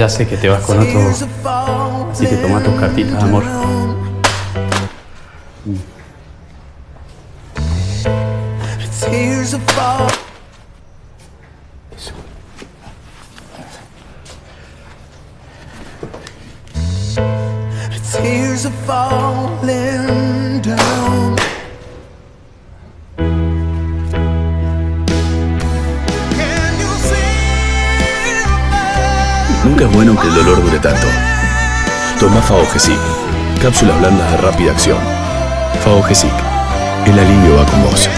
ya sé que te vas con otro, así que toma tus cartitas, amor. Nunca es bueno que el dolor dure tanto. Toma Faogesic, cápsulas blandas de rápida acción. Faogesic, el alivio va con vos.